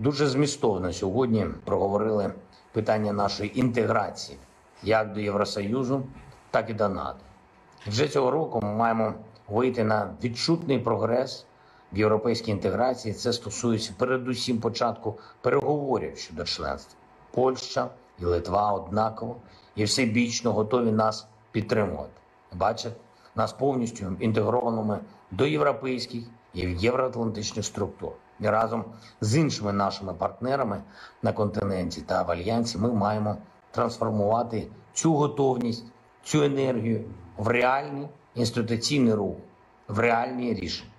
дуже змістовно сьогодні проговорили питання нашої інтеграції як до Євросоюзу, так і до НАТО. Вже цього року ми маємо вийти на відчутний прогрес в європейській інтеграції. Це стосується передусім початку переговорів щодо членства. Польща і Литва однаково і всебічно готові нас підтримувати. Бачать нас повністю інтегрованими до європейських і в євроатлантичних структур. І разом з іншими нашими партнерами на континенті та в альянсі ми маємо трансформувати цю готовність, цю енергію в реальний інституційний рух, в реальні рішення.